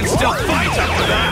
can still fight after that.